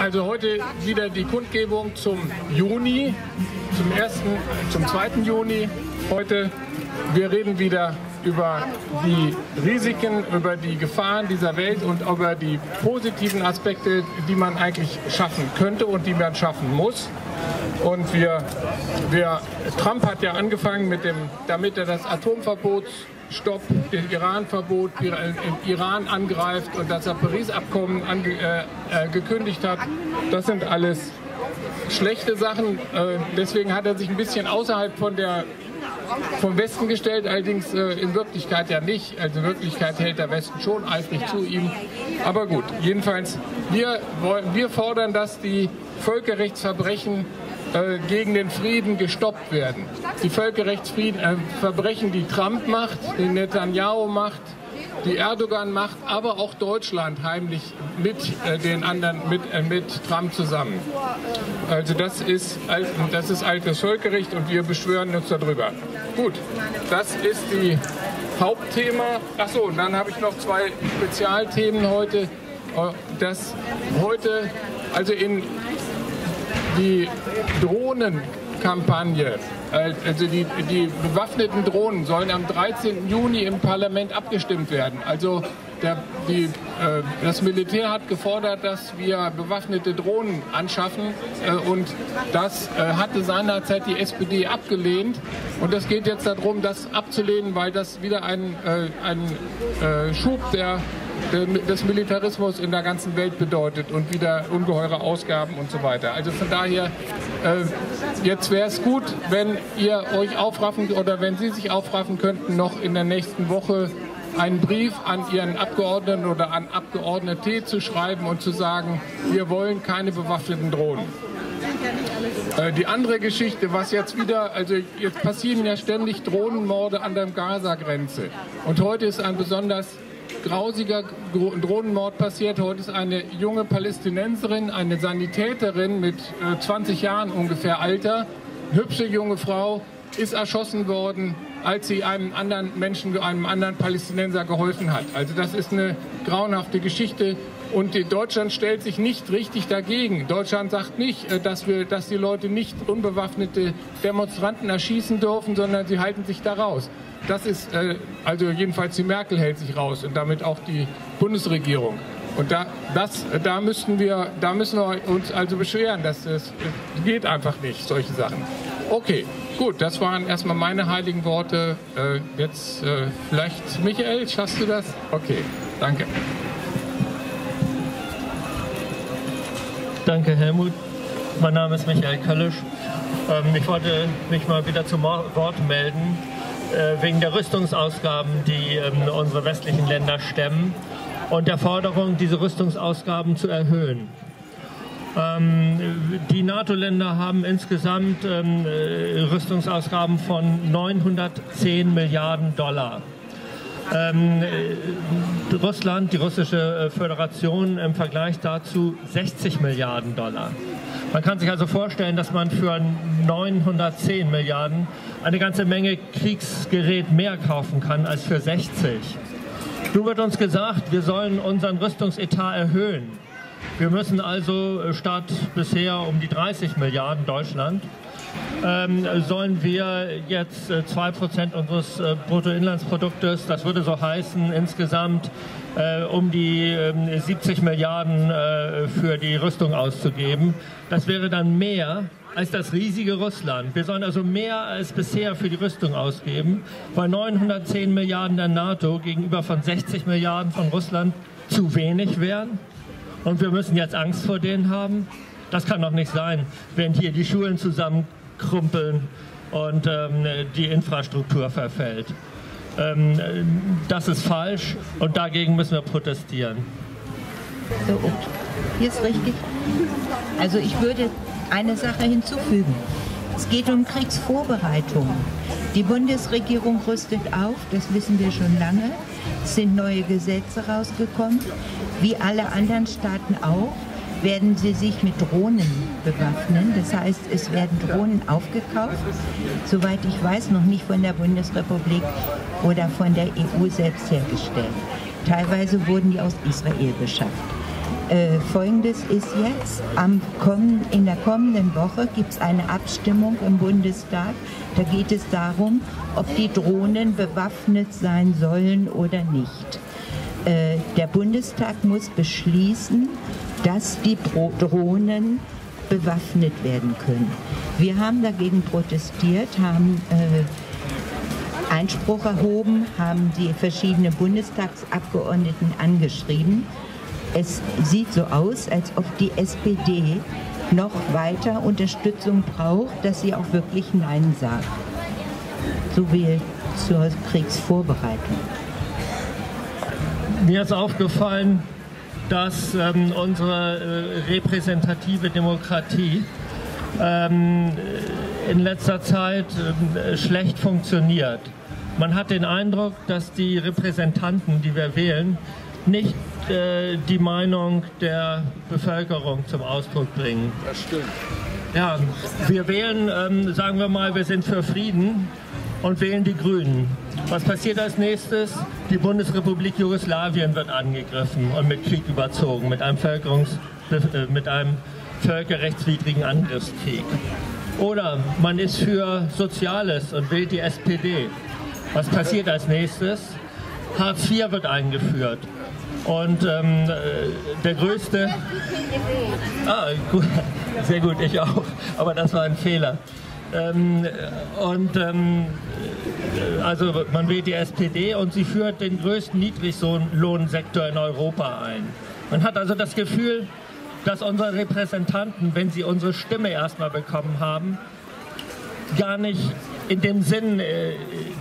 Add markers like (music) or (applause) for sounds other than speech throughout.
Also heute wieder die Kundgebung zum Juni, zum ersten, zum 2. Juni. Heute, wir reden wieder über die Risiken, über die Gefahren dieser Welt und über die positiven Aspekte, die man eigentlich schaffen könnte und die man schaffen muss. Und wir, wir, Trump hat ja angefangen mit dem, damit er das Atomverbot stoppt, das Iran-Verbot im Iran angreift und das Paris-Abkommen äh, äh, gekündigt hat. Das sind alles schlechte Sachen. Äh, deswegen hat er sich ein bisschen außerhalb von der vom Westen gestellt, allerdings äh, in Wirklichkeit ja nicht. Also in Wirklichkeit hält der Westen schon eifrig zu ihm. Aber gut, jedenfalls, wir, wir fordern, dass die Völkerrechtsverbrechen äh, gegen den Frieden gestoppt werden. Die Völkerrechtsverbrechen, äh, die Trump macht, die Netanyahu macht, die Erdogan macht, aber auch Deutschland heimlich mit äh, den anderen, mit, äh, mit Trump zusammen. Also das ist, das ist altes Völkerrecht und wir beschwören uns darüber. Gut, das ist die Hauptthema. Achso, und dann habe ich noch zwei Spezialthemen heute. Äh, das heute, also in die Drohnenkampagne also die, die bewaffneten Drohnen sollen am 13. Juni im Parlament abgestimmt werden. Also der, die, äh, das Militär hat gefordert, dass wir bewaffnete Drohnen anschaffen äh, und das äh, hatte seinerzeit die SPD abgelehnt und es geht jetzt darum, das abzulehnen, weil das wieder ein, äh, ein äh, Schub der des Militarismus in der ganzen Welt bedeutet und wieder ungeheure Ausgaben und so weiter. Also von daher, äh, jetzt wäre es gut, wenn ihr euch aufraffen oder wenn Sie sich aufraffen könnten, noch in der nächsten Woche einen Brief an Ihren Abgeordneten oder an Abgeordnete zu schreiben und zu sagen, wir wollen keine bewaffneten Drohnen. Äh, die andere Geschichte, was jetzt wieder, also jetzt passieren ja ständig Drohnenmorde an der Gaza-Grenze. Und heute ist ein besonders grausiger Drohnenmord passiert. Heute ist eine junge Palästinenserin, eine Sanitäterin mit 20 äh, Jahren ungefähr Alter, hübsche junge Frau, ist erschossen worden, als sie einem anderen Menschen, einem anderen Palästinenser geholfen hat. Also das ist eine grauenhafte Geschichte. Und Deutschland stellt sich nicht richtig dagegen. Deutschland sagt nicht, äh, dass, wir, dass die Leute nicht unbewaffnete Demonstranten erschießen dürfen, sondern sie halten sich da raus. Das ist, äh, also jedenfalls die Merkel hält sich raus und damit auch die Bundesregierung. Und da, das, da, müssten wir, da müssen wir uns also beschweren, dass es geht einfach nicht, solche Sachen. Okay, gut, das waren erstmal meine heiligen Worte. Äh, jetzt vielleicht, Michael, schaffst du das? Okay, danke. Danke, Helmut. Mein Name ist Michael Köllisch. Ähm, ich wollte mich mal wieder zum Wort melden äh, wegen der Rüstungsausgaben, die ähm, unsere westlichen Länder stemmen und der Forderung, diese Rüstungsausgaben zu erhöhen. Ähm, die NATO-Länder haben insgesamt äh, Rüstungsausgaben von 910 Milliarden Dollar. Ähm, äh, Russland, die russische äh, Föderation im Vergleich dazu 60 Milliarden Dollar. Man kann sich also vorstellen, dass man für 910 Milliarden eine ganze Menge Kriegsgerät mehr kaufen kann als für 60. Nun wird uns gesagt, wir sollen unseren Rüstungsetat erhöhen. Wir müssen also äh, statt bisher um die 30 Milliarden Deutschland ähm, sollen wir jetzt äh, 2% unseres äh, Bruttoinlandsproduktes, das würde so heißen, insgesamt äh, um die äh, 70 Milliarden äh, für die Rüstung auszugeben. Das wäre dann mehr als das riesige Russland. Wir sollen also mehr als bisher für die Rüstung ausgeben, weil 910 Milliarden der NATO gegenüber von 60 Milliarden von Russland zu wenig wären. Und wir müssen jetzt Angst vor denen haben. Das kann doch nicht sein, wenn hier die Schulen zusammen krumpeln und ähm, die Infrastruktur verfällt. Ähm, das ist falsch und dagegen müssen wir protestieren. So, hier ist richtig. Also ich würde eine Sache hinzufügen. Es geht um Kriegsvorbereitungen. Die Bundesregierung rüstet auf, das wissen wir schon lange. Es sind neue Gesetze rausgekommen, wie alle anderen Staaten auch werden sie sich mit Drohnen bewaffnen. Das heißt, es werden Drohnen aufgekauft, soweit ich weiß, noch nicht von der Bundesrepublik oder von der EU selbst hergestellt. Teilweise wurden die aus Israel beschafft. Äh, Folgendes ist jetzt, am kommen, in der kommenden Woche gibt es eine Abstimmung im Bundestag. Da geht es darum, ob die Drohnen bewaffnet sein sollen oder nicht. Äh, der Bundestag muss beschließen, dass die Drohnen bewaffnet werden können. Wir haben dagegen protestiert, haben äh, Einspruch erhoben, haben die verschiedenen Bundestagsabgeordneten angeschrieben. Es sieht so aus, als ob die SPD noch weiter Unterstützung braucht, dass sie auch wirklich Nein sagt. So viel zur Kriegsvorbereitung. Mir ist aufgefallen, dass ähm, unsere äh, repräsentative Demokratie ähm, in letzter Zeit äh, schlecht funktioniert. Man hat den Eindruck, dass die Repräsentanten, die wir wählen, nicht äh, die Meinung der Bevölkerung zum Ausdruck bringen. Das stimmt. Ja, wir wählen, ähm, sagen wir mal, wir sind für Frieden und wählen die Grünen. Was passiert als nächstes? Die Bundesrepublik Jugoslawien wird angegriffen und mit Krieg überzogen, mit einem, Völkerungs äh, mit einem völkerrechtswidrigen Angriffskrieg. Oder man ist für Soziales und wählt die SPD. Was passiert als nächstes? Hartz IV wird eingeführt. Und ähm, äh, der größte. Ah, gut, sehr gut, ich auch. Aber das war ein Fehler. Ähm, und ähm, also man wählt die SPD und sie führt den größten Niedriglohnsektor in Europa ein. Man hat also das Gefühl, dass unsere Repräsentanten, wenn sie unsere Stimme erstmal bekommen haben, gar nicht in dem Sinn äh,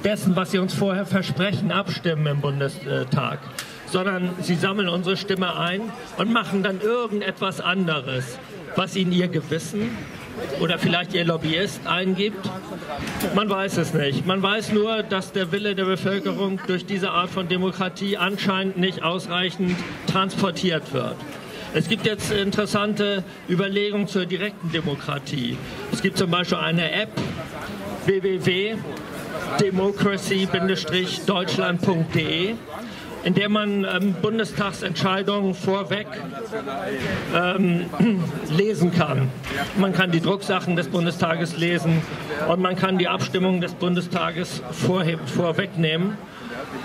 dessen, was sie uns vorher versprechen, abstimmen im Bundestag, sondern sie sammeln unsere Stimme ein und machen dann irgendetwas anderes, was ihnen ihr Gewissen oder vielleicht ihr Lobbyist eingibt? Man weiß es nicht. Man weiß nur, dass der Wille der Bevölkerung durch diese Art von Demokratie anscheinend nicht ausreichend transportiert wird. Es gibt jetzt interessante Überlegungen zur direkten Demokratie. Es gibt zum Beispiel eine App www.democracy-deutschland.de in der man ähm, Bundestagsentscheidungen vorweg ähm, (clears throat) lesen kann. Man kann die Drucksachen des Bundestages lesen und man kann die Abstimmung des Bundestages vorwegnehmen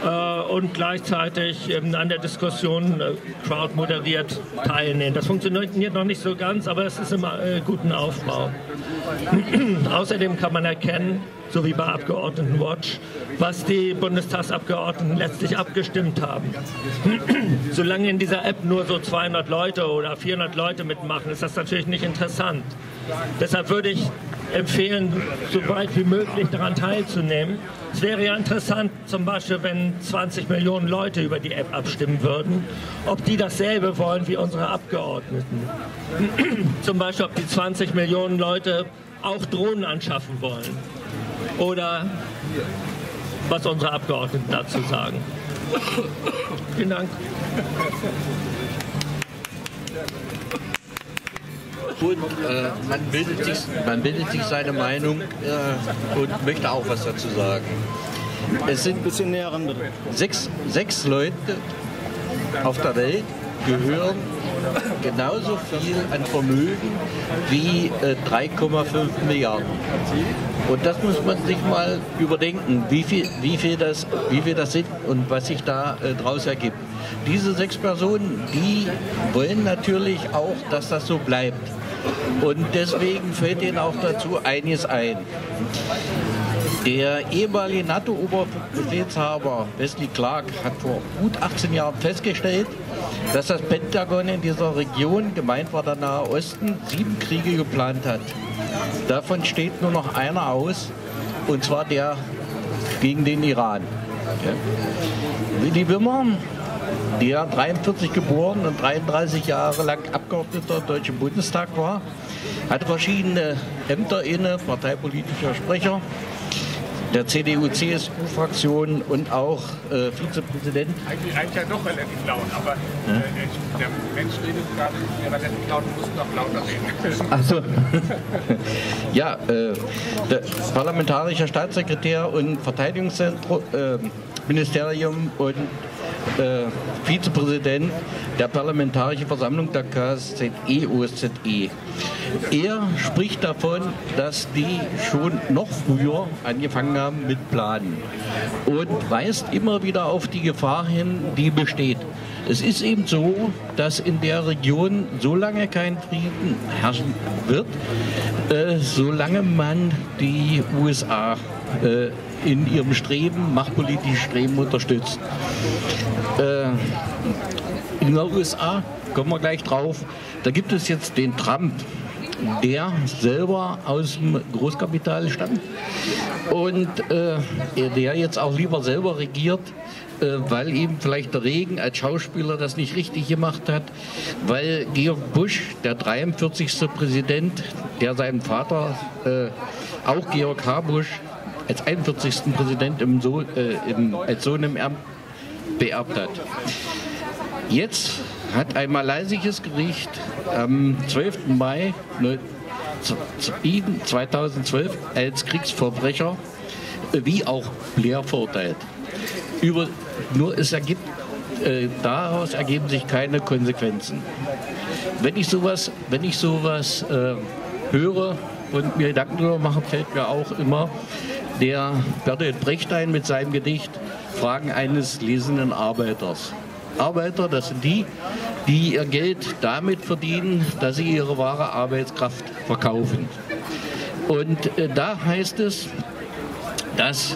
und gleichzeitig an der Diskussion äh, crowd moderiert teilnehmen. Das funktioniert noch nicht so ganz, aber es ist im äh, guten Aufbau. (clears throat) Außerdem kann man erkennen, so wie bei Abgeordnetenwatch, was die Bundestagsabgeordneten letztlich abgestimmt haben. (clears throat) Solange in dieser App nur so 200 Leute oder 400 Leute mitmachen, ist das natürlich nicht interessant. Deshalb würde ich empfehlen, so weit wie möglich daran teilzunehmen. Es wäre ja interessant, zum Beispiel, wenn 20 Millionen Leute über die App abstimmen würden, ob die dasselbe wollen wie unsere Abgeordneten. (clears throat) zum Beispiel, ob die 20 Millionen Leute auch Drohnen anschaffen wollen. Oder was unsere Abgeordneten dazu sagen. Vielen Dank. Und äh, man, bildet sich, man bildet sich seine Meinung äh, und möchte auch was dazu sagen. Es sind sechs, sechs Leute auf der Welt gehören genauso viel an Vermögen wie äh, 3,5 Milliarden. Und das muss man sich mal überdenken, wie viel, wie viel, das, wie viel das sind und was sich da äh, daraus ergibt. Diese sechs Personen, die wollen natürlich auch, dass das so bleibt. Und deswegen fällt ihnen auch dazu einiges ein. Der ehemalige NATO-Oberbefehlshaber Wesley Clark hat vor gut 18 Jahren festgestellt, dass das Pentagon in dieser Region, gemeint war der Nahe Osten, sieben Kriege geplant hat. Davon steht nur noch einer aus, und zwar der gegen den Iran. Willy Wimmer, der 43 geboren und 33 Jahre lang Abgeordneter im Deutschen Bundestag war, hatte verschiedene Ämter inne, parteipolitischer Sprecher, der CDU-CSU-Fraktion und auch äh, Vizepräsident. Eigentlich, eigentlich ja doch relativ laut, aber äh, der Mensch redet gerade relativ laut und muss noch lauter reden. Achso. (laughs) ja, äh, der parlamentarische Staatssekretär und Verteidigungsministerium äh, und äh, Vizepräsident der Parlamentarischen Versammlung der KSZE, OSZE. Er spricht davon, dass die schon noch früher angefangen haben mit Planen und weist immer wieder auf die Gefahr hin, die besteht. Es ist eben so, dass in der Region so lange kein Frieden herrschen wird, äh, solange man die USA äh, in ihrem Streben, machtpolitischen Streben unterstützt. Äh, in den USA, kommen wir gleich drauf, da gibt es jetzt den Trump, der selber aus dem Großkapital stammt und äh, der jetzt auch lieber selber regiert, äh, weil eben vielleicht der Regen als Schauspieler das nicht richtig gemacht hat, weil Georg Bush, der 43. Präsident, der seinen Vater, äh, auch Georg H. Bush, als 41. Präsident im so äh, im, als Sohn im Amt beerbt hat. Jetzt hat ein malaysisches Gericht am 12. Mai 2012 als Kriegsverbrecher äh, wie auch Blair verurteilt. Über, nur es ergibt, äh, daraus ergeben sich keine Konsequenzen. Wenn ich sowas, wenn ich sowas äh, höre und mir Gedanken darüber mache, fällt mir auch immer der Bertolt Brechstein mit seinem Gedicht Fragen eines lesenden Arbeiters. Arbeiter, das sind die, die ihr Geld damit verdienen, dass sie ihre wahre Arbeitskraft verkaufen. Und äh, da heißt es, dass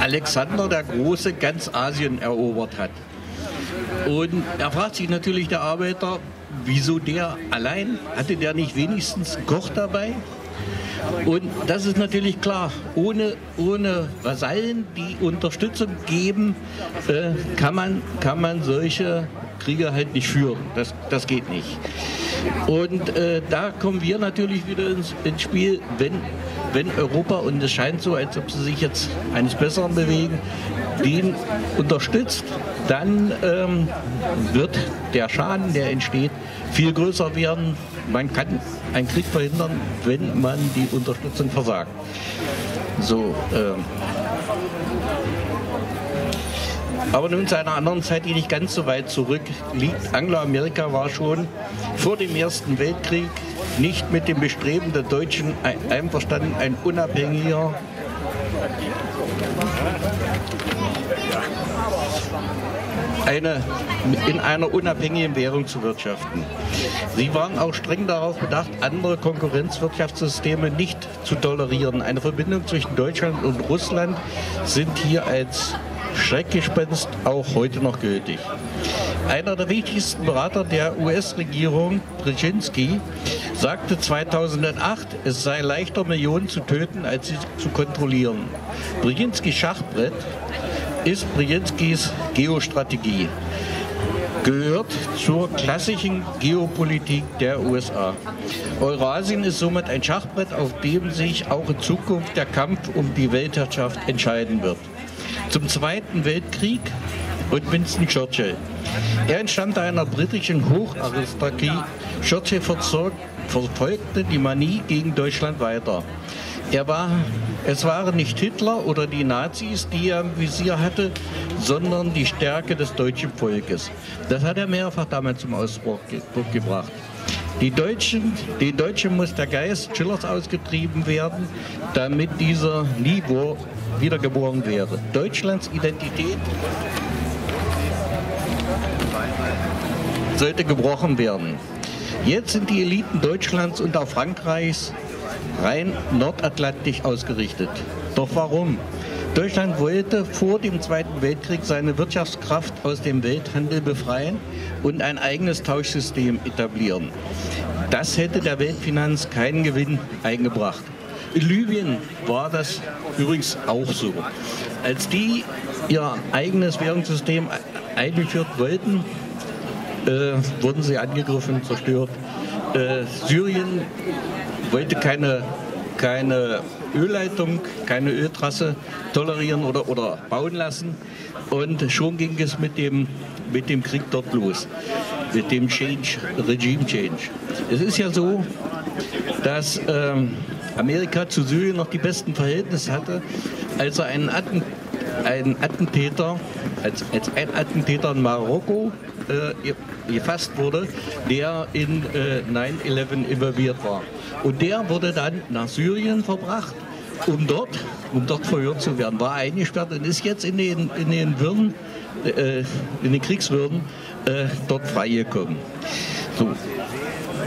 Alexander der Große ganz Asien erobert hat. Und er fragt sich natürlich der Arbeiter, wieso der allein? Hatte der nicht wenigstens Koch dabei? Und das ist natürlich klar, ohne, ohne Vasallen, die Unterstützung geben, äh, kann, man, kann man solche Kriege halt nicht führen. Das, das geht nicht. Und äh, da kommen wir natürlich wieder ins, ins Spiel, wenn, wenn Europa, und es scheint so, als ob sie sich jetzt eines Besseren bewegen, den unterstützt, dann ähm, wird der Schaden, der entsteht, viel größer werden. Man kann einen Krieg verhindern, wenn man die Unterstützung versagt. So, ähm, aber nun zu einer anderen Zeit, die nicht ganz so weit zurück liegt. Angloamerika war schon vor dem Ersten Weltkrieg nicht mit dem Bestreben der Deutschen einverstanden, ein unabhängiger eine, in einer unabhängigen Währung zu wirtschaften. Sie waren auch streng darauf bedacht, andere Konkurrenzwirtschaftssysteme nicht zu tolerieren. Eine Verbindung zwischen Deutschland und Russland sind hier als Schreckgespenst auch heute noch gültig. Einer der wichtigsten Berater der US-Regierung, Brzezinski, sagte 2008, es sei leichter, Millionen zu töten, als sie zu kontrollieren. Brzezinskis Schachbrett ist Brzezinskis Geostrategie gehört zur klassischen Geopolitik der USA. Eurasien ist somit ein Schachbrett, auf dem sich auch in Zukunft der Kampf um die Weltherrschaft entscheiden wird. Zum Zweiten Weltkrieg und Winston Churchill. Er entstammte einer britischen Hocharistokratie. Churchill verfolgte die Manie gegen Deutschland weiter. Er war, es waren nicht Hitler oder die Nazis, die er im Visier hatte, sondern die Stärke des deutschen Volkes. Das hat er mehrfach damals zum Ausbruch ge gebracht. Die Deutschen, den Deutschen muss der Geist Schillers ausgetrieben werden, damit dieser nie wiedergeboren wäre. Deutschlands Identität sollte gebrochen werden. Jetzt sind die Eliten Deutschlands und auch Frankreichs rein nordatlantisch ausgerichtet. Doch warum? Deutschland wollte vor dem Zweiten Weltkrieg seine Wirtschaftskraft aus dem Welthandel befreien und ein eigenes Tauschsystem etablieren. Das hätte der Weltfinanz keinen Gewinn eingebracht. In Libyen war das übrigens auch so. Als die ihr eigenes Währungssystem eingeführt wollten, äh, wurden sie angegriffen, zerstört. Äh, Syrien wollte keine, keine Ölleitung, keine Öltrasse tolerieren oder, oder bauen lassen. Und schon ging es mit dem, mit dem Krieg dort los, mit dem Change, Regime Change. Es ist ja so, dass ähm, Amerika zu Syrien noch die besten Verhältnisse hatte, als er einen ein Attentäter, als, als ein Attentäter in Marokko äh, gefasst wurde, der in äh, 9-11 involviert war. Und der wurde dann nach Syrien verbracht, um dort, um dort verhört zu werden. War eingesperrt und ist jetzt in den, in den Würden, äh, in den Kriegswürden äh, dort freigekommen. So,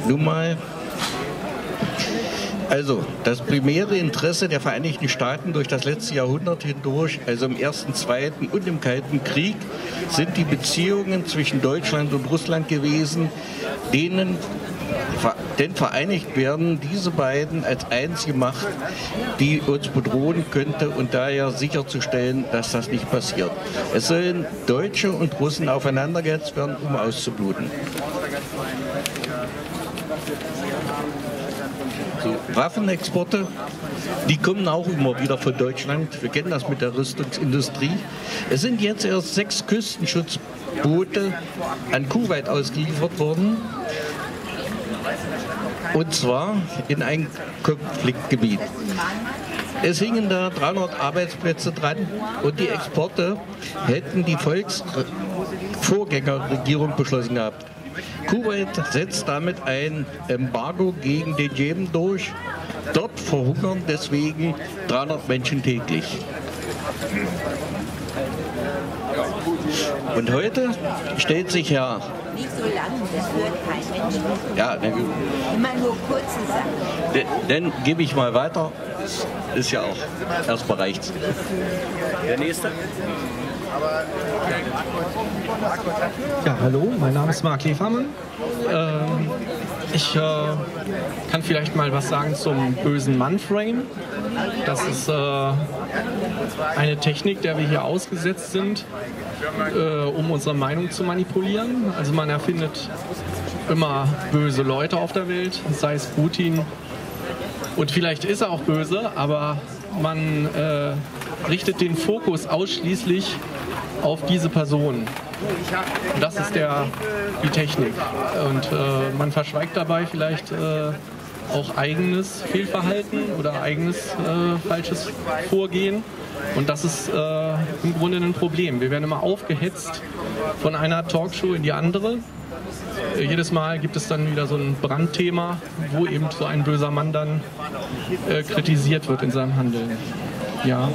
nun mal also, das primäre Interesse der Vereinigten Staaten durch das letzte Jahrhundert hindurch, also im Ersten, Zweiten und im Kalten Krieg, sind die Beziehungen zwischen Deutschland und Russland gewesen, denen denn vereinigt werden diese beiden als einzige Macht, die uns bedrohen könnte und daher sicherzustellen, dass das nicht passiert. Es sollen Deutsche und Russen aufeinandergehetzt werden, um auszubluten. So, Waffenexporte, die kommen auch immer wieder von Deutschland. Wir kennen das mit der Rüstungsindustrie. Es sind jetzt erst sechs Küstenschutzboote an Kuwait ausgeliefert worden. Und zwar in ein Konfliktgebiet. Es hingen da 300 Arbeitsplätze dran und die Exporte hätten die Volksvorgängerregierung beschlossen gehabt. Kuwait setzt damit ein Embargo gegen den Jemen durch. Dort verhungern deswegen 300 Menschen täglich. Und heute stellt sich ja. Nicht so lang, das hört kein Mensch. Ja, dann, Immer nur kurze Sachen. dann gebe ich mal weiter. Ist ja auch erstmal reicht's. Der nächste. Ja, hallo, mein Name ist Mark Hefermann. Ähm, ich äh, kann vielleicht mal was sagen zum bösen Mann-Frame. Das ist äh, eine Technik, der wir hier ausgesetzt sind, äh, um unsere Meinung zu manipulieren. Also man erfindet immer böse Leute auf der Welt, sei es Putin. Und vielleicht ist er auch böse, aber man äh, richtet den Fokus ausschließlich auf diese Person. Das ist der, die Technik. Und äh, man verschweigt dabei vielleicht äh, auch eigenes Fehlverhalten oder eigenes äh, falsches Vorgehen. Und das ist äh, im Grunde ein Problem. Wir werden immer aufgehetzt von einer Talkshow in die andere. Jedes Mal gibt es dann wieder so ein Brandthema, wo eben so ein böser Mann dann äh, kritisiert wird in seinem Handeln. Ja.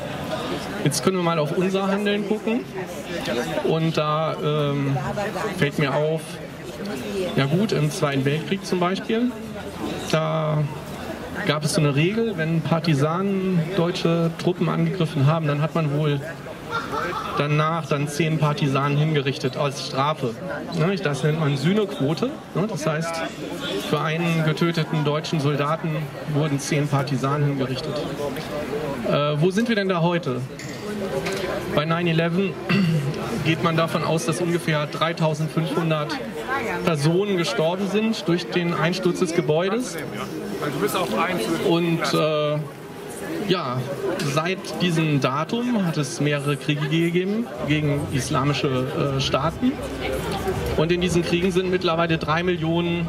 Jetzt können wir mal auf unser Handeln gucken. Und da ähm, fällt mir auf, ja gut, im Zweiten Weltkrieg zum Beispiel, da gab es so eine Regel, wenn Partisanen deutsche Truppen angegriffen haben, dann hat man wohl danach dann zehn Partisanen hingerichtet als Strafe. Ne, Das nennt man Sühnequote. ne, Das heißt, für einen getöteten deutschen Soldaten wurden zehn Partisanen hingerichtet. Äh, wo sind wir denn da heute? Bei 9-11 (clears throat) geht man davon aus, dass ungefähr 3500 Personen gestorben sind durch den Einsturz des Gebäudes. Und äh, ja, seit diesem Datum hat es mehrere Kriege gegeben gegen islamische äh, Staaten. Und in diesen Kriegen sind mittlerweile drei Millionen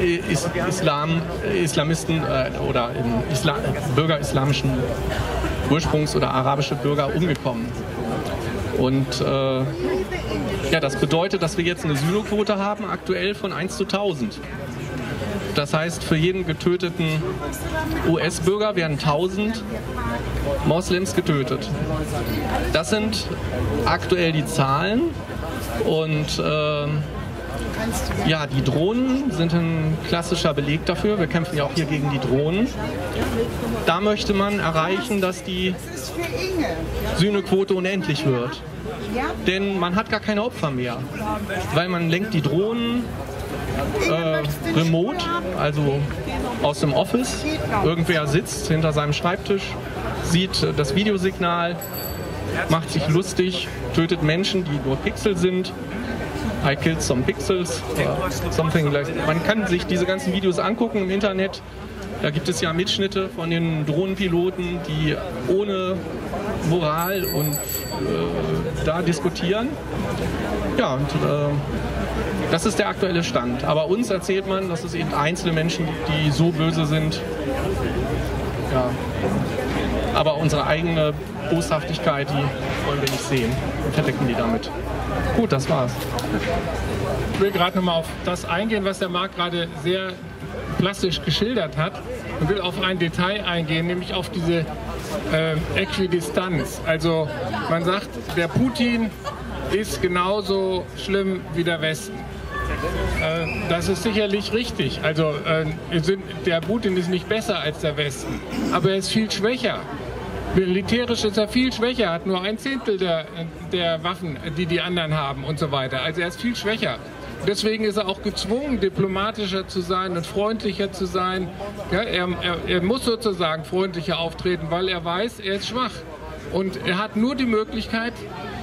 äh, Is Islam, äh, Islamisten äh, oder Isla Bürger islamischen Ursprungs oder arabische Bürger umgekommen. Und äh, ja, das bedeutet, dass wir jetzt eine Synoquote haben, aktuell von 1 zu 1000. Das heißt, für jeden getöteten US-Bürger werden 1000 Moslems getötet. Das sind aktuell die Zahlen. Und äh, ja, die Drohnen sind ein klassischer Beleg dafür. Wir kämpfen ja auch hier gegen die Drohnen. Da möchte man erreichen, dass die Sühnequote unendlich wird. Denn man hat gar keine Opfer mehr, weil man lenkt die Drohnen äh, remote, also aus dem Office. Irgendwer sitzt hinter seinem Schreibtisch, sieht äh, das Videosignal, macht sich lustig, tötet Menschen, die nur Pixel sind. I killed some pixels something like Man kann sich diese ganzen Videos angucken im Internet. Da gibt es ja Mitschnitte von den Drohnenpiloten, die ohne Moral und äh, da diskutieren. Ja, und äh, das ist der aktuelle Stand. Aber uns erzählt man, dass es eben einzelne Menschen gibt, die so böse sind. Ja. Aber unsere eigene Boshaftigkeit, die wollen wir nicht sehen und verdecken die damit. Gut, das war's. Ich will gerade nochmal auf das eingehen, was der Marc gerade sehr plastisch geschildert hat und will auf ein Detail eingehen, nämlich auf diese äh, Äquidistanz. Also man sagt, der Putin ist genauso schlimm wie der Westen. Äh, das ist sicherlich richtig. Also äh, der Putin ist nicht besser als der Westen, aber er ist viel schwächer. Militärisch ist er viel schwächer, hat nur ein Zehntel der, der Waffen, die die anderen haben und so weiter. Also er ist viel schwächer. Deswegen ist er auch gezwungen, diplomatischer zu sein und freundlicher zu sein. Ja, er, er, er muss sozusagen freundlicher auftreten, weil er weiß, er ist schwach. Und er hat nur die Möglichkeit,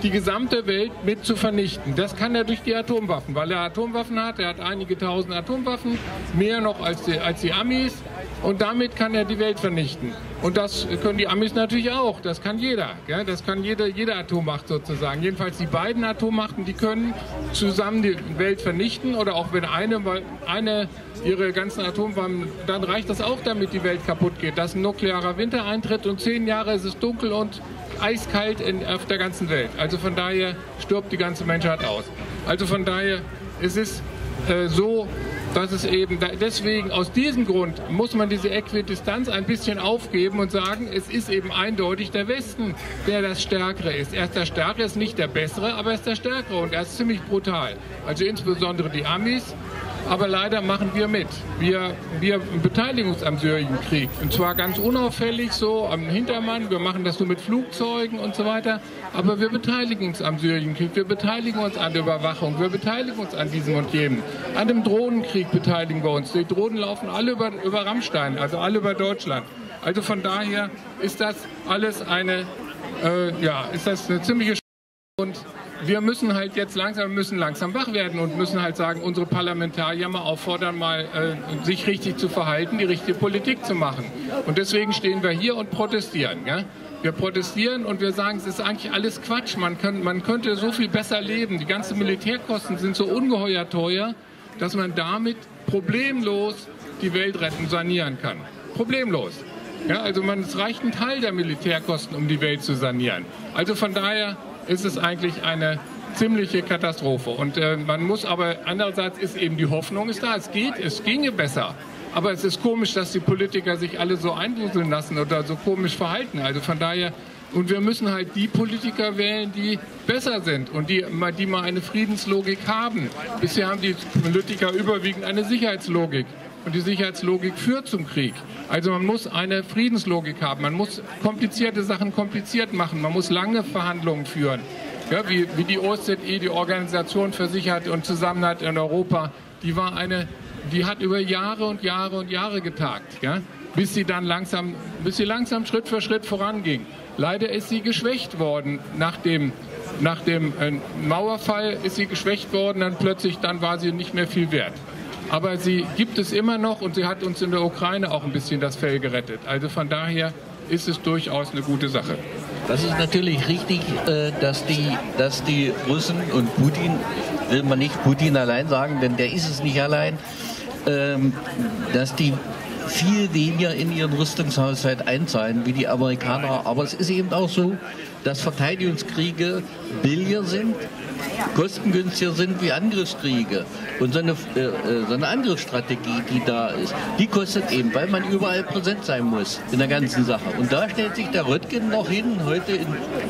die gesamte Welt mit zu vernichten. Das kann er durch die Atomwaffen, weil er Atomwaffen hat. Er hat einige tausend Atomwaffen, mehr noch als die, als die Amis. Und damit kann er die Welt vernichten. Und das können die Amis natürlich auch. Das kann jeder. Gell? Das kann jede, jede Atommacht sozusagen. Jedenfalls die beiden Atommachten, die können zusammen die Welt vernichten. Oder auch wenn eine, eine ihre ganzen Atomwaffen, dann reicht das auch, damit die Welt kaputt geht. Dass ein nuklearer Winter eintritt und zehn Jahre ist es dunkel und eiskalt in, auf der ganzen Welt. Also von daher stirbt die ganze Menschheit aus. Also von daher ist es äh, so, dass es eben deswegen aus diesem Grund muss man diese Äquidistanz ein bisschen aufgeben und sagen, es ist eben eindeutig der Westen, der das Stärkere ist. Er ist der Stärkere, ist nicht der Bessere, aber er ist der Stärkere und er ist ziemlich brutal. Also insbesondere die Amis aber leider machen wir mit. Wir, wir beteiligen uns am Syrienkrieg. Und zwar ganz unauffällig so am Hintermann. Wir machen das nur mit Flugzeugen und so weiter. Aber wir beteiligen uns am Syrienkrieg. Wir beteiligen uns an der Überwachung. Wir beteiligen uns an diesem und jenem. An dem Drohnenkrieg beteiligen wir uns. Die Drohnen laufen alle über, über Rammstein, also alle über Deutschland. Also von daher ist das alles eine, äh, ja, ist das eine ziemliche und wir müssen halt jetzt langsam, müssen langsam wach werden und müssen halt sagen, unsere Parlamentarier mal auffordern, mal äh, sich richtig zu verhalten, die richtige Politik zu machen. Und deswegen stehen wir hier und protestieren. Ja? Wir protestieren und wir sagen, es ist eigentlich alles Quatsch. Man, kann, man könnte so viel besser leben. Die ganzen Militärkosten sind so ungeheuer teuer, dass man damit problemlos die Welt retten, sanieren kann. Problemlos. Ja, also man, es reicht ein Teil der Militärkosten, um die Welt zu sanieren. Also von daher ist es eigentlich eine ziemliche Katastrophe. Und äh, man muss aber, andererseits ist eben die Hoffnung ist da, es geht, es ginge besser. Aber es ist komisch, dass die Politiker sich alle so einduseln lassen oder so komisch verhalten. Also von daher, und wir müssen halt die Politiker wählen, die besser sind und die, die mal eine Friedenslogik haben. Bisher haben die Politiker überwiegend eine Sicherheitslogik. Und die Sicherheitslogik führt zum Krieg. Also man muss eine Friedenslogik haben. Man muss komplizierte Sachen kompliziert machen. Man muss lange Verhandlungen führen. Ja, wie, wie die OSZE, die Organisation für Sicherheit und Zusammenhalt in Europa, die war eine, die hat über Jahre und Jahre und Jahre getagt, ja, bis sie dann langsam, bis sie langsam Schritt für Schritt voranging. Leider ist sie geschwächt worden nach dem nach dem äh, Mauerfall ist sie geschwächt worden, dann plötzlich, dann war sie nicht mehr viel wert. Aber sie gibt es immer noch und sie hat uns in der Ukraine auch ein bisschen das Fell gerettet. Also von daher ist es durchaus eine gute Sache. Das ist natürlich richtig, äh, dass die, dass die Russen und Putin, will man nicht Putin allein sagen, denn der ist es nicht allein, ähm, dass die viel weniger in ihren Rüstungshaushalt einzahlen wie die Amerikaner. Aber es ist eben auch so, dass Verteidigungskriege billiger sind, kostengünstiger sind wie Angriffskriege. Und so eine, äh, äh, so eine Angriffsstrategie, die da ist, die kostet eben, weil man überall präsent sein muss in der ganzen Sache. Und da stellt sich der Röttgen noch hin, heute in,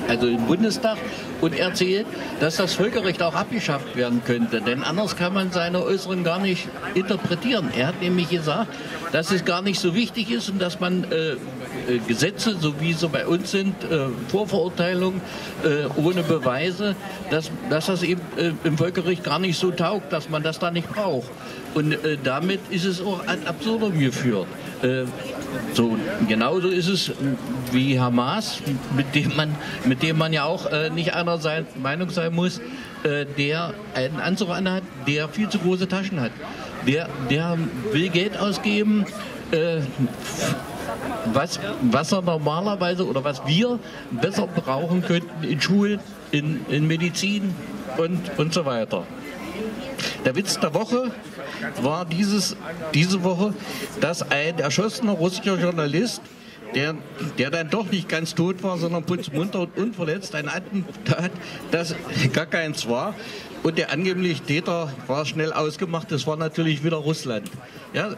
also im Bundestag, und erzählt, dass das Völkerrecht auch abgeschafft werden könnte. Denn anders kann man seine Äußerungen gar nicht interpretieren. Er hat nämlich gesagt, dass es gar nicht so wichtig ist und dass man äh, Gesetze, so wie sie bei uns sind, äh, Vorverurteilung äh, ohne Beweise, dass, dass das eben äh, im Völkerrecht gar nicht so taugt, dass man das da nicht braucht. Und äh, damit ist es auch ad absurdum geführt. So, genauso ist es wie Hamas, mit dem man, mit dem man ja auch äh, nicht einer sein, Meinung sein muss, äh, der einen Anzug anhat, der viel zu große Taschen hat. Der, der will Geld ausgeben, äh, was, was er normalerweise oder was wir besser brauchen könnten in Schulen, in, in Medizin und, und so weiter. Der Witz der Woche war dieses, diese Woche, dass ein erschossener russischer Journalist der, der dann doch nicht ganz tot war, sondern putzmunter und unverletzt ein Attentat, das gar keins war. Und der angebliche Täter war schnell ausgemacht, das war natürlich wieder Russland. Ja,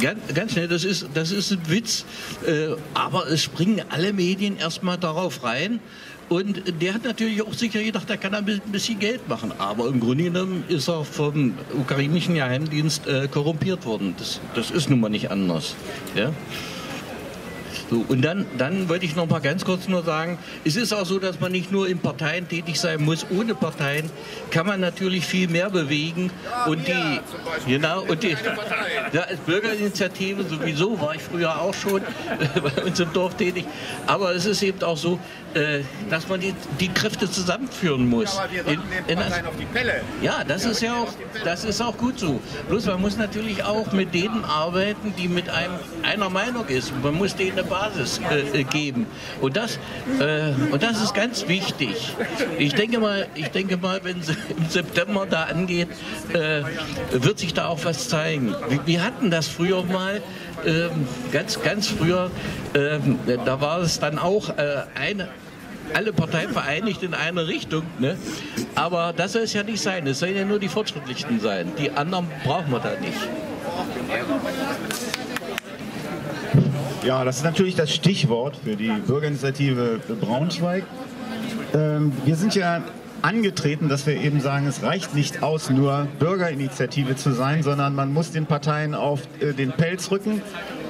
ganz, ganz schnell, das ist, das ist ein Witz. Äh, aber es springen alle Medien erstmal darauf rein. Und der hat natürlich auch sicher gedacht, er kann ein bisschen Geld machen. Aber im Grunde genommen ist er vom ukrainischen Geheimdienst äh, korrumpiert worden. Das, das ist nun mal nicht anders. Ja? So, und dann, dann wollte ich noch mal ganz kurz nur sagen, es ist auch so, dass man nicht nur in Parteien tätig sein muss. Ohne Parteien kann man natürlich viel mehr bewegen. Und die, genau, und die, ja, als Bürgerinitiative sowieso war ich früher auch schon (laughs) bei uns im Dorf tätig. Aber es ist eben auch so, dass man die, die Kräfte zusammenführen muss. In, in das, ja, das ist ja auch, das ist auch gut so. Bloß man muss natürlich auch mit denen arbeiten, die mit einem einer Meinung ist. Man muss denen eine Basis äh, äh, geben. Und das, äh, und das ist ganz wichtig. Ich denke mal, ich denke mal, wenn es (laughs) im September da angeht, äh, wird sich da auch was zeigen. Wir, wir hatten das früher mal, ähm, ganz, ganz früher, ähm, da war es dann auch äh, eine, alle Parteien vereinigt in eine Richtung. Ne? Aber das soll es ja nicht sein. Es sollen ja nur die Fortschrittlichen sein. Die anderen brauchen wir da nicht. Ja, das ist natürlich das Stichwort für die Bürgerinitiative Braunschweig. Ähm, wir sind ja angetreten, dass wir eben sagen, es reicht nicht aus, nur Bürgerinitiative zu sein, sondern man muss den Parteien auf äh, den Pelz rücken.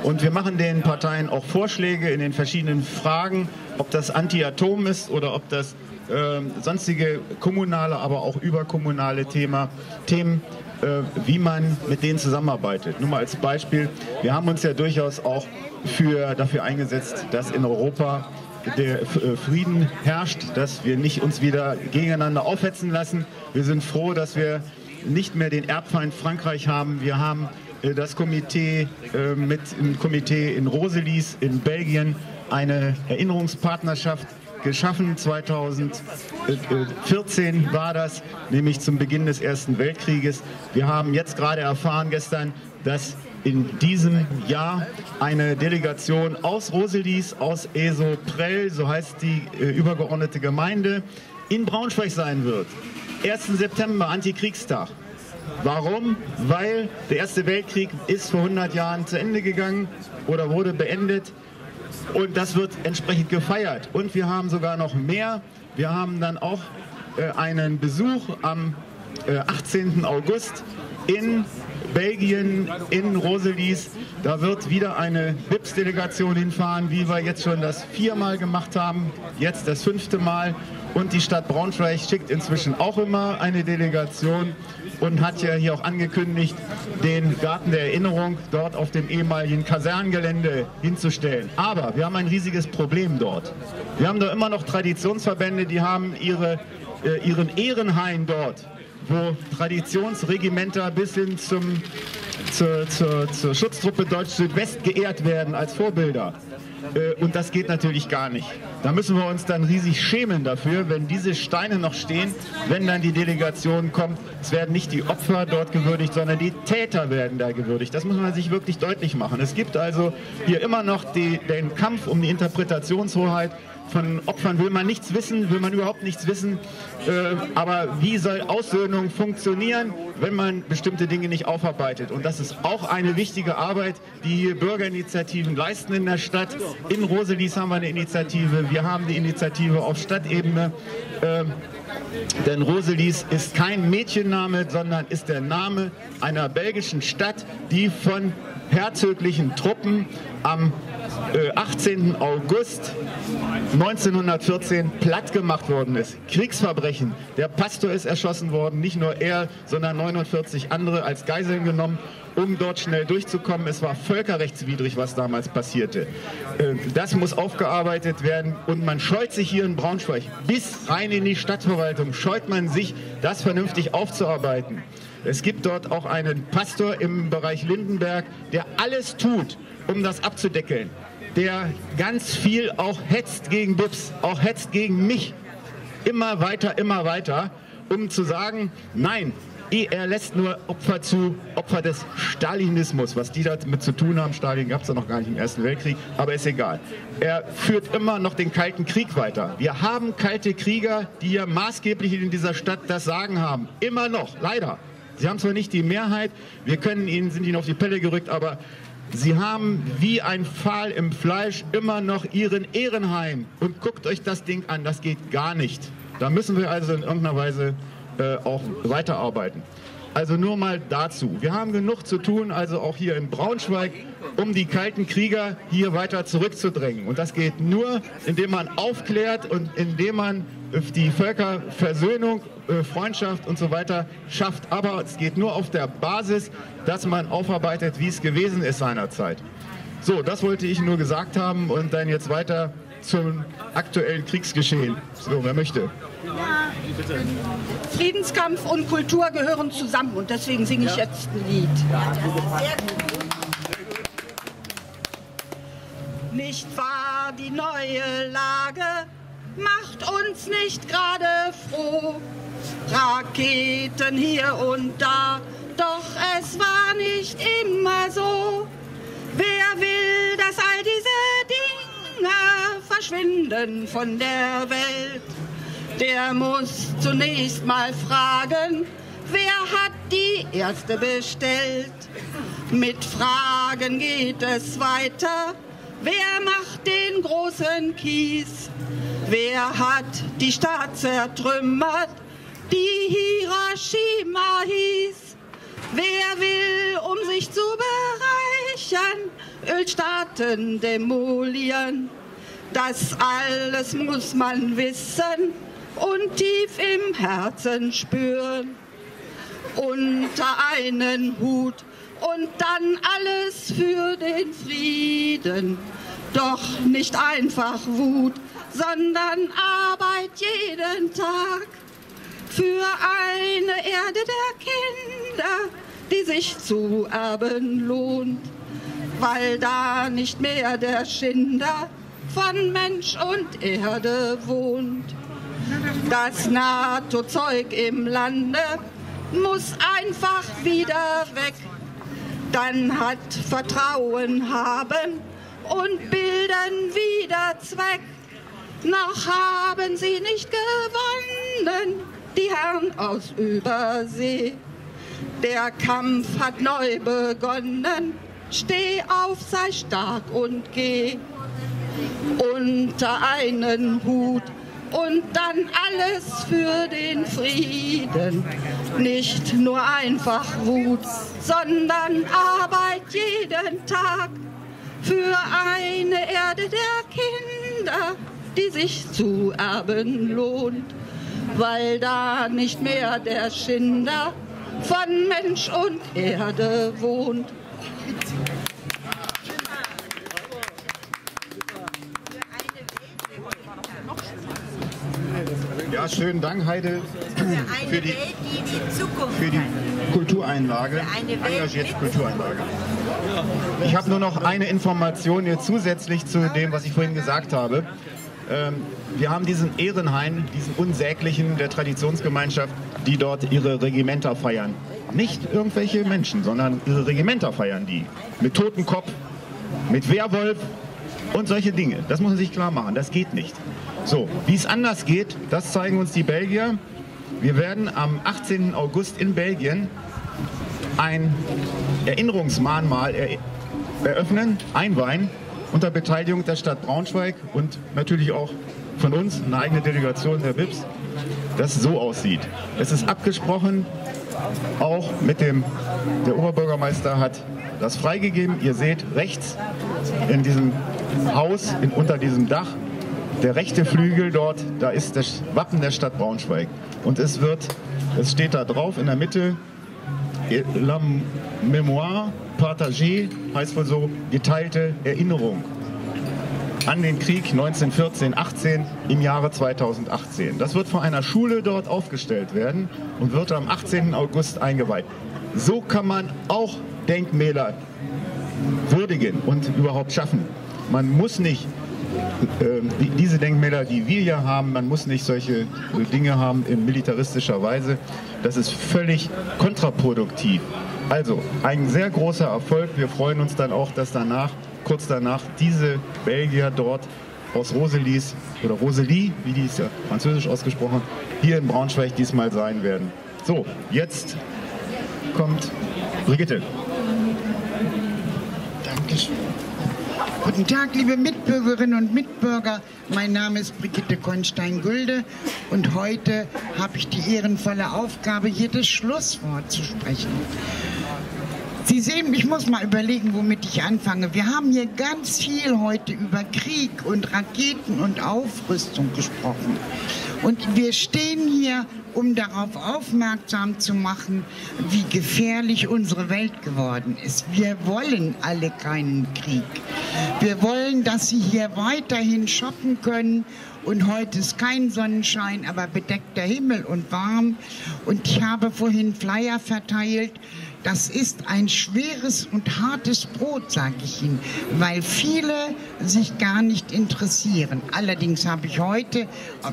Und wir machen den Parteien auch Vorschläge in den verschiedenen Fragen, ob das Anti-Atom ist oder ob das äh, sonstige kommunale, aber auch überkommunale Thema, Themen, äh, wie man mit denen zusammenarbeitet. Nur mal als Beispiel, wir haben uns ja durchaus auch für, dafür eingesetzt, dass in Europa der äh, Frieden herrscht, dass wir nicht uns wieder gegeneinander aufhetzen lassen. Wir sind froh, dass wir nicht mehr den Erbfeind Frankreich haben. Wir haben äh, das Komitee äh, mit im Komitee in Roselis in Belgien eine Erinnerungspartnerschaft geschaffen. 2014 war das, nämlich zum Beginn des Ersten Weltkrieges. Wir haben jetzt gerade erfahren gestern, dass in diesem Jahr eine Delegation aus Roselis, aus Esoprell, so heißt die äh, übergeordnete Gemeinde, in Braunschweig sein wird. 1. September, Antikriegstag. Warum? Weil der Erste Weltkrieg ist vor 100 Jahren zu Ende gegangen oder wurde beendet und das wird entsprechend gefeiert. Und wir haben sogar noch mehr. Wir haben dann auch äh, einen Besuch am äh, 18. August in Belgien, in Roselis. Da wird wieder eine BIPS-Delegation hinfahren, wie wir jetzt schon das viermal gemacht haben, jetzt das fünfte Mal. Und die Stadt Braunschweig schickt inzwischen auch immer eine Delegation und hat ja hier auch angekündigt, den Garten der Erinnerung dort auf dem ehemaligen Kaserngelände hinzustellen. Aber wir haben ein riesiges Problem dort. Wir haben da immer noch Traditionsverbände, die haben ihre, äh, ihren Ehrenhain dort wo Traditionsregimenter bis hin zum, zur, zur, zur Schutztruppe Deutsch-Südwest geehrt werden als Vorbilder. Äh, und das geht natürlich gar nicht. Da müssen wir uns dann riesig schämen dafür, wenn diese Steine noch stehen, wenn dann die Delegation kommt. Es werden nicht die Opfer dort gewürdigt, sondern die Täter werden da gewürdigt. Das muss man sich wirklich deutlich machen. Es gibt also hier immer noch die, den Kampf um die Interpretationshoheit von Opfern will man nichts wissen, will man überhaupt nichts wissen. Äh, aber wie soll Aussöhnung funktionieren, wenn man bestimmte Dinge nicht aufarbeitet? Und das ist auch eine wichtige Arbeit, die Bürgerinitiativen leisten in der Stadt. In Roselis haben wir eine Initiative, wir haben die Initiative auf Stadtebene. Äh, denn Roselis ist kein Mädchenname, sondern ist der Name einer belgischen Stadt, die von herzöglichen Truppen am 18. Äh, August 1914 platt gemacht worden ist. Kriegsverbrechen. Der Pastor ist erschossen worden, nicht nur er, sondern 49 andere als Geiseln genommen, um dort schnell durchzukommen. Es war völkerrechtswidrig, was damals passierte. Äh, das muss aufgearbeitet werden und man scheut sich hier in Braunschweig bis rein in die Stadtverwaltung, scheut man sich, das vernünftig aufzuarbeiten. Es gibt dort auch einen Pastor im Bereich Lindenberg, der alles tut, um das abzudeckeln der ganz viel auch hetzt gegen BIPS, auch hetzt gegen mich. Immer weiter, immer weiter, um zu sagen, nein, er lässt nur Opfer zu, Opfer des Stalinismus. Was die damit zu tun haben, Stalin gab es ja noch gar nicht im Ersten Weltkrieg, aber ist egal. Er führt immer noch den Kalten Krieg weiter. Wir haben kalte Krieger, die hier maßgeblich in dieser Stadt das Sagen haben. Immer noch, leider. Sie haben zwar nicht die Mehrheit, wir können ihnen, sind ihnen auf die Pelle gerückt, aber Sie haben wie ein Pfahl im Fleisch immer noch Ihren Ehrenheim. Und guckt euch das Ding an, das geht gar nicht. Da müssen wir also in irgendeiner Weise äh, auch weiterarbeiten. Also nur mal dazu. Wir haben genug zu tun, also auch hier in Braunschweig, um die kalten Krieger hier weiter zurückzudrängen. Und das geht nur, indem man aufklärt und indem man die Völkerversöhnung, äh, Freundschaft und so weiter schafft. Aber es geht nur auf der Basis, dass man aufarbeitet, wie es gewesen ist seinerzeit. So, das wollte ich nur gesagt haben und dann jetzt weiter zum aktuellen Kriegsgeschehen. So, wer möchte? Ja. Friedenskampf und Kultur gehören zusammen und deswegen singe ich jetzt ein Lied. Ja. Nicht wahr, die neue Lage macht uns nicht gerade froh. Raketen hier und da, doch es war nicht immer so. Wer will, dass all diese Dinge verschwinden von der Welt? Der muss zunächst mal fragen, wer hat die erste bestellt? Mit Fragen geht es weiter. Wer macht den großen Kies? Wer hat die Stadt zertrümmert, die Hiroshima hieß? Wer will, um sich zu bereichern, Ölstaaten demolieren? Das alles muss man wissen und tief im Herzen spüren. Unter einen Hut und dann alles für den Frieden. Doch nicht einfach Wut, sondern Arbeit jeden Tag für eine Erde der Kinder, die sich zu erben lohnt, weil da nicht mehr der Schinder von Mensch und Erde wohnt. Das NATO-Zeug im Lande muss einfach wieder weg. Dann hat Vertrauen haben und bilden wieder Zweck. Noch haben sie nicht gewonnen, die Herren aus Übersee. Der Kampf hat neu begonnen, steh auf, sei stark und geh. Unter einen Hut und dann alles für den Frieden. Nicht nur einfach Wut, sondern Arbeit jeden Tag für eine Erde der Kinder, die sich zu erben lohnt, weil da nicht mehr der Schinder von Mensch und Erde wohnt. Ja, schönen Dank, Heide, für die, für die Kultureinlage, engagierte Kultureinlage. Ich habe nur noch eine Information hier zusätzlich zu dem, was ich vorhin gesagt habe. Ähm, wir haben diesen Ehrenhain, diesen unsäglichen der Traditionsgemeinschaft, die dort ihre Regimenter feiern. Nicht irgendwelche Menschen, sondern ihre Regimenter feiern die. Mit Totenkopf, mit Werwolf und solche Dinge. Das muss man sich klar machen, das geht nicht. So, wie es anders geht, das zeigen uns die Belgier. Wir werden am 18. August in Belgien ein Erinnerungsmahnmal eröffnen, einweihen, unter Beteiligung der Stadt Braunschweig und natürlich auch von uns, eine eigene Delegation der BIPS, das so aussieht. Es ist abgesprochen, auch mit dem, der Oberbürgermeister hat das freigegeben. Ihr seht rechts in diesem Haus, in, unter diesem Dach, der rechte Flügel dort, da ist das Wappen der Stadt Braunschweig. Und es wird, es steht da drauf in der Mitte, La Mémoire partagée, heißt wohl so, geteilte Erinnerung an den Krieg 1914-18 im Jahre 2018. Das wird von einer Schule dort aufgestellt werden und wird am 18. August eingeweiht. So kann man auch Denkmäler würdigen und überhaupt schaffen. Man muss nicht diese Denkmäler, die wir hier haben, man muss nicht solche Dinge haben in militaristischer Weise. Das ist völlig kontraproduktiv. Also ein sehr großer Erfolg. Wir freuen uns dann auch, dass danach, kurz danach, diese Belgier dort aus Roselis oder Roselie, wie die ist ja französisch ausgesprochen, hier in Braunschweig diesmal sein werden. So, jetzt kommt Brigitte. Dankeschön. Guten Tag, liebe Mitbürgerinnen und Mitbürger. Mein Name ist Brigitte Konstein-Gülde und heute habe ich die ehrenvolle Aufgabe, hier das Schlusswort zu sprechen. Sie sehen, ich muss mal überlegen, womit ich anfange. Wir haben hier ganz viel heute über Krieg und Raketen und Aufrüstung gesprochen. Und wir stehen hier, um darauf aufmerksam zu machen, wie gefährlich unsere Welt geworden ist. Wir wollen alle keinen Krieg. Wir wollen, dass Sie hier weiterhin shoppen können. Und heute ist kein Sonnenschein, aber bedeckter Himmel und warm. Und ich habe vorhin Flyer verteilt das ist ein schweres und hartes Brot, sage ich Ihnen, weil viele sich gar nicht interessieren. Allerdings habe ich heute,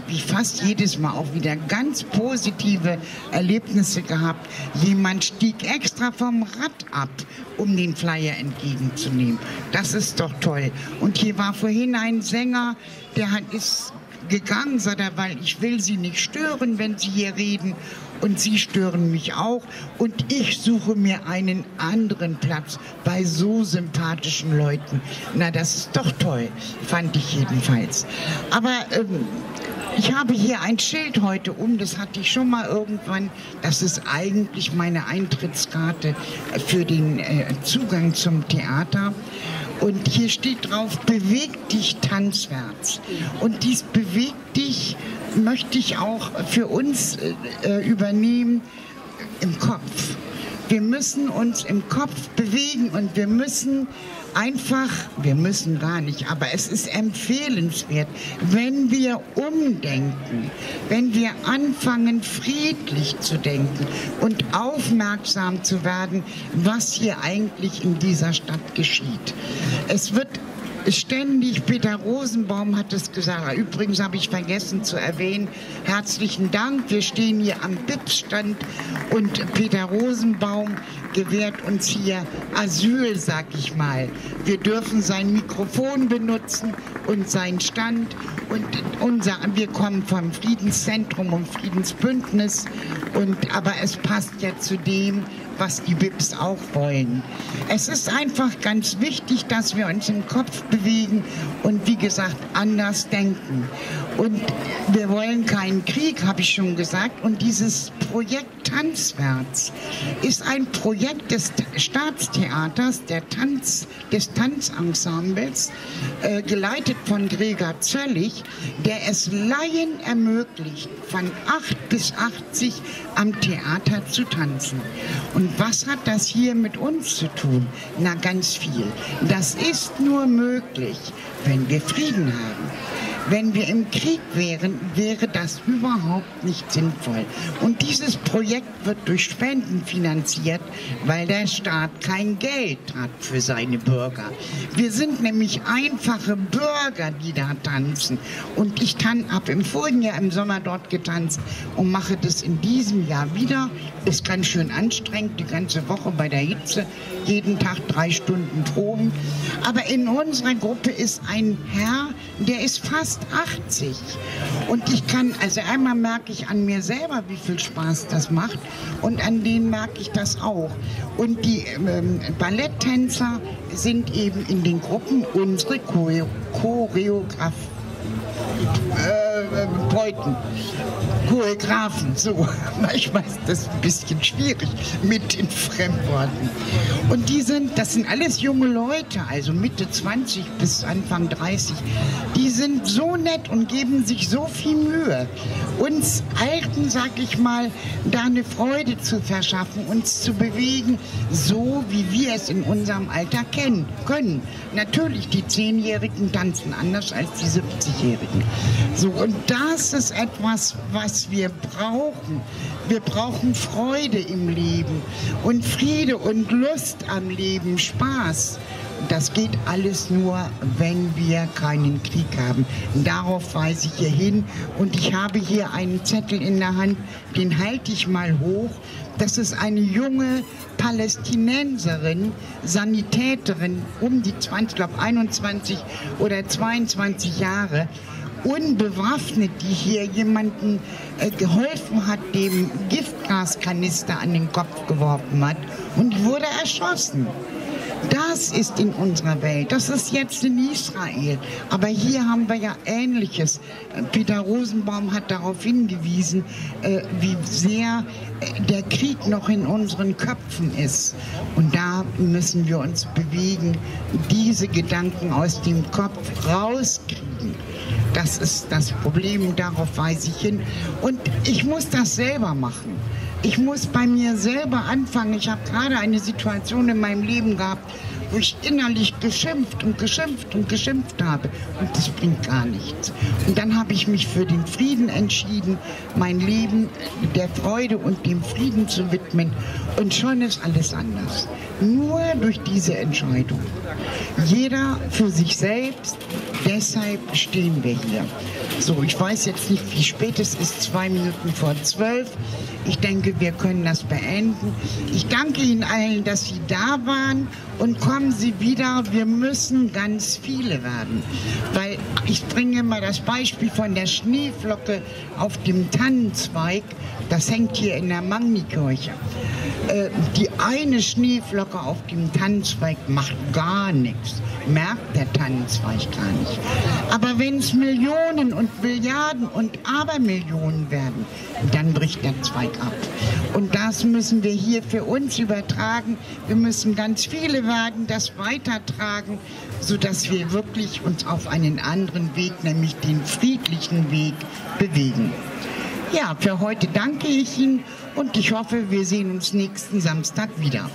ich fast jedes Mal auch wieder ganz positive Erlebnisse gehabt. Jemand stieg extra vom Rad ab, um den Flyer entgegenzunehmen. Das ist doch toll. Und hier war vorhin ein Sänger, der hat, ist gegangen, sagt er, weil ich will Sie nicht stören, wenn Sie hier reden und Sie stören mich auch und ich suche mir einen anderen Platz bei so sympathischen Leuten. Na, das ist doch toll, fand ich jedenfalls. Aber ähm, ich habe hier ein Schild heute um, das hatte ich schon mal irgendwann. Das ist eigentlich meine Eintrittskarte für den äh, Zugang zum Theater. Und hier steht drauf, beweg dich tanzwärts. Und dies bewegt dich möchte ich auch für uns äh, übernehmen im Kopf. Wir müssen uns im Kopf bewegen und wir müssen einfach, wir müssen gar nicht, aber es ist empfehlenswert, wenn wir umdenken, wenn wir anfangen, friedlich zu denken und aufmerksam zu werden, was hier eigentlich in dieser Stadt geschieht. Es wird ständig, Peter Rosenbaum hat es gesagt, übrigens habe ich vergessen zu erwähnen, herzlichen Dank, wir stehen hier am BIP-Stand und Peter Rosenbaum gewährt uns hier Asyl, sag ich mal. Wir dürfen sein Mikrofon benutzen und seinen Stand und unser, wir kommen vom Friedenszentrum und Friedensbündnis und aber es passt ja zu dem, was die BIPs auch wollen. Es ist einfach ganz wichtig, dass wir uns im Kopf bewegen und wie gesagt anders denken. Und wir wollen keinen Krieg, habe ich schon gesagt. Und dieses Projekt Tanzwärts ist ein Projekt des Staatstheaters, der Tanz, des Tanzensembles, äh, geleitet von Gregor Zöllig, der es Laien ermöglicht, von 8 bis 80 am Theater zu tanzen. Und was hat das hier mit uns zu tun? Na, ganz viel. Das ist nur möglich, wenn wir Frieden haben. Wenn wir im Krieg wären, wäre das überhaupt nicht sinnvoll. Und dieses Projekt wird durch Spenden finanziert, weil der Staat kein Geld hat für seine Bürger. Wir sind nämlich einfache Bürger, die da tanzen. Und ich habe im vorigen Jahr im Sommer dort getanzt und mache das in diesem Jahr wieder. Ist ganz schön anstrengend, die ganze Woche bei der Hitze, jeden Tag drei Stunden Proben. Aber in unserer Gruppe ist ein Herr, der ist fast 80. Und ich kann, also einmal merke ich an mir selber, wie viel Spaß das macht. Und an denen merke ich das auch. Und die ähm, Balletttänzer sind eben in den Gruppen unsere Choreografie. Äh, Beuten, Choreografen, so. (laughs) Manchmal ist das ein bisschen schwierig mit den Fremdworten. Und die sind, das sind alles junge Leute, also Mitte 20 bis Anfang 30. Die sind so nett und geben sich so viel Mühe, uns Alten, sag ich mal, da eine Freude zu verschaffen, uns zu bewegen, so wie wir es in unserem Alter kennen können. Natürlich, die Zehnjährigen tanzen anders als die 70-Jährigen. So, und das ist etwas, was wir brauchen. Wir brauchen Freude im Leben und Friede und Lust am Leben, Spaß. das geht alles nur, wenn wir keinen Krieg haben. Darauf weise ich hier hin. Und ich habe hier einen Zettel in der Hand, den halte ich mal hoch. Das ist eine junge Palästinenserin, Sanitäterin, um die 20, ich glaube 21 oder 22 Jahre, unbewaffnet, die hier jemanden äh, geholfen hat, dem Giftgaskanister an den Kopf geworfen hat und wurde erschossen. Das ist in unserer Welt. Das ist jetzt in Israel. Aber hier haben wir ja Ähnliches. Peter Rosenbaum hat darauf hingewiesen, äh, wie sehr äh, der Krieg noch in unseren Köpfen ist. Und da müssen wir uns bewegen, diese Gedanken aus dem Kopf rauskriegen. Das ist das Problem, darauf weise ich hin. Und ich muss das selber machen. Ich muss bei mir selber anfangen. Ich habe gerade eine Situation in meinem Leben gehabt, wo ich innerlich geschimpft und geschimpft und geschimpft habe. Und das bringt gar nichts. Und dann habe ich mich für den Frieden entschieden, mein Leben der Freude und dem Frieden zu widmen. Und schon ist alles anders. Nur durch diese Entscheidung. Jeder für sich selbst. Deshalb stehen wir hier. So, ich weiß jetzt nicht, wie spät es ist, zwei Minuten vor zwölf. Ich denke, wir können das beenden. Ich danke Ihnen allen, dass Sie da waren und kommen Sie wieder. Wir müssen ganz viele werden. Weil ich bringe mal das Beispiel von der Schneeflocke auf dem Tannenzweig. Das hängt hier in der Magnikirche. Äh, die eine Schneeflocke auf dem Tannenzweig macht gar nichts. Merkt der Tannenzweig gar nicht. Aber wenn es Millionen und Milliarden und Abermillionen werden, dann bricht der Zweig ab. Und das müssen wir hier für uns übertragen. Wir müssen ganz viele werden, das weitertragen, sodass wir wirklich uns auf einen anderen Weg, nämlich den friedlichen Weg, bewegen. Ja, für heute danke ich Ihnen und ich hoffe, wir sehen uns nächsten Samstag wieder.